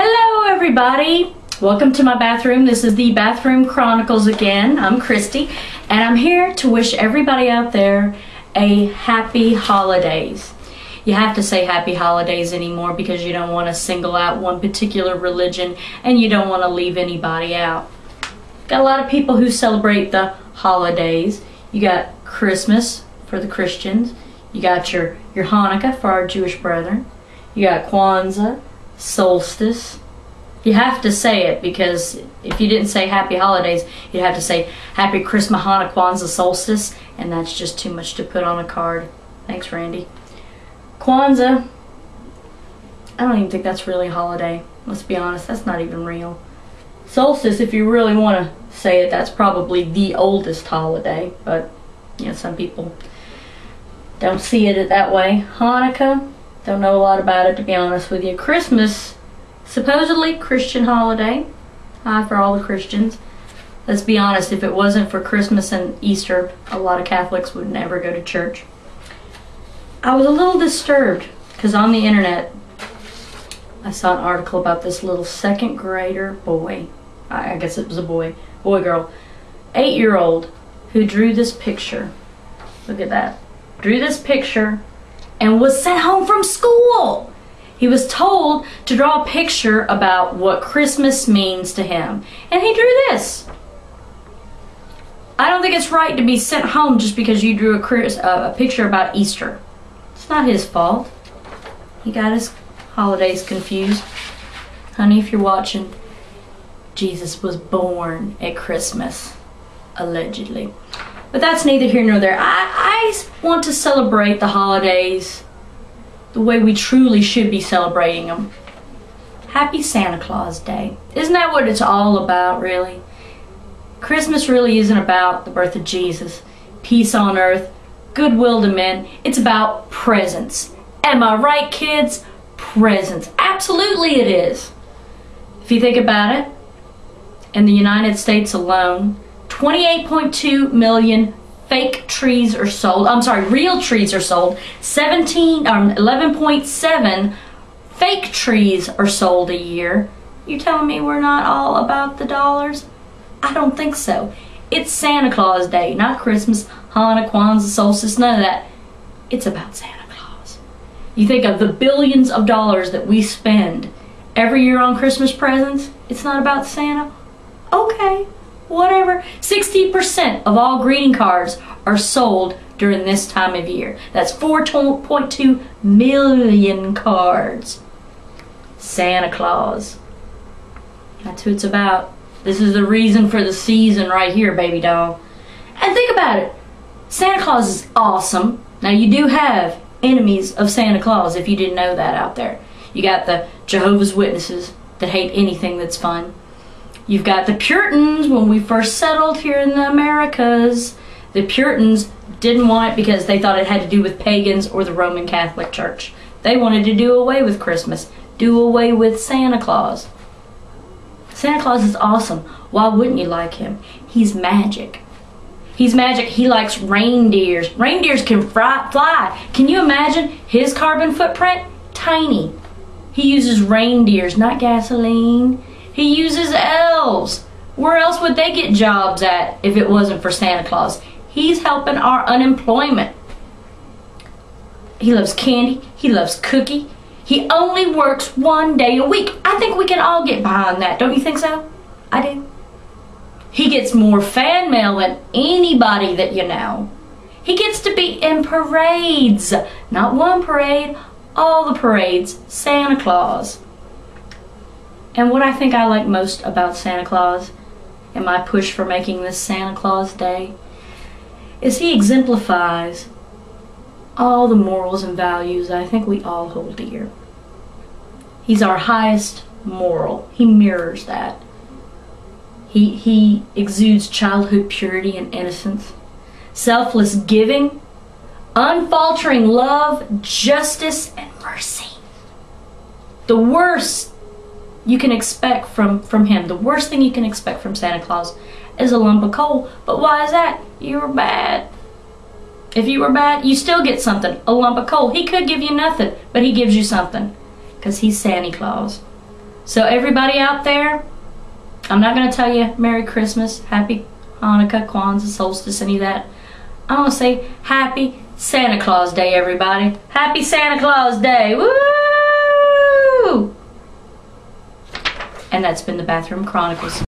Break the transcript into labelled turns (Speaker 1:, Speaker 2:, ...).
Speaker 1: Hello, everybody. Welcome to my bathroom. This is the Bathroom Chronicles again. I'm Christy, and I'm here to wish everybody out there a happy holidays. You have to say happy holidays anymore because you don't want to single out one particular religion and you don't want to leave anybody out. Got a lot of people who celebrate the holidays. You got Christmas for the Christians. You got your, your Hanukkah for our Jewish brethren. You got Kwanzaa, solstice. You have to say it because if you didn't say happy holidays, you'd have to say happy Christmas, Hanukkah, Kwanzaa, solstice, and that's just too much to put on a card. Thanks, Randy. Kwanzaa, I don't even think that's really a holiday. Let's be honest, that's not even real. Solstice, if you really want to say it, that's probably the oldest holiday, but you know, some people don't see it that way. Hanukkah, don't know a lot about it to be honest with you. Christmas, supposedly Christian holiday. Hi for all the Christians. Let's be honest, if it wasn't for Christmas and Easter, a lot of Catholics would never go to church. I was a little disturbed because on the internet I saw an article about this little second grader boy. I guess it was a boy, boy girl, eight year old, who drew this picture. Look at that. Drew this picture and was sent home from school. He was told to draw a picture about what Christmas means to him. And he drew this. I don't think it's right to be sent home just because you drew a, uh, a picture about Easter. It's not his fault. He got his holidays confused. Honey, if you're watching, Jesus was born at Christmas, allegedly. But that's neither here nor there. I, I want to celebrate the holidays the way we truly should be celebrating them. Happy Santa Claus Day. Isn't that what it's all about, really? Christmas really isn't about the birth of Jesus, peace on earth, goodwill to men. It's about presents. Am I right, kids? Presents. Absolutely, it is. If you think about it, in the United States alone, 28.2 million fake trees are sold. I'm sorry, real trees are sold. 17, um, 11.7 fake trees are sold a year. You telling me we're not all about the dollars? I don't think so. It's Santa Claus Day, not Christmas, Hanukkah, Kwanzaa, solstice, none of that. It's about Santa Claus. You think of the billions of dollars that we spend every year on Christmas presents, it's not about Santa? Okay, 60% of all greeting cards are sold during this time of year. That's 4.2 million cards. Santa Claus. That's who it's about. This is the reason for the season right here, baby doll. And think about it. Santa Claus is awesome. Now you do have enemies of Santa Claus if you didn't know that out there. You got the Jehovah's Witnesses that hate anything that's fun. You've got the Puritans when we first settled here in the Americas. The Puritans didn't want it because they thought it had to do with pagans or the Roman Catholic Church. They wanted to do away with Christmas, do away with Santa Claus. Santa Claus is awesome. Why wouldn't you like him? He's magic. He's magic. He likes reindeers. Reindeers can fly. Can you imagine his carbon footprint? Tiny. He uses reindeers, not gasoline. He uses elves. Where else would they get jobs at if it wasn't for Santa Claus? He's helping our unemployment. He loves candy. He loves cookie. He only works one day a week. I think we can all get behind that. Don't you think so? I do. He gets more fan mail than anybody that you know. He gets to be in parades. Not one parade, all the parades. Santa Claus. And what I think I like most about Santa Claus and my push for making this Santa Claus Day is he exemplifies all the morals and values I think we all hold dear. He's our highest moral. He mirrors that. He, he exudes childhood purity and innocence, selfless giving, unfaltering love, justice, and mercy. The worst you can expect from, from him. The worst thing you can expect from Santa Claus is a lump of coal. But why is that? You were bad. If you were bad, you still get something. A lump of coal. He could give you nothing, but he gives you something. Because he's Santa Claus. So, everybody out there, I'm not going to tell you Merry Christmas, Happy Hanukkah, Kwanzaa, Solstice, any of that. I'm going to say Happy Santa Claus Day, everybody. Happy Santa Claus Day. Woo! And that's been the Bathroom Chronicles.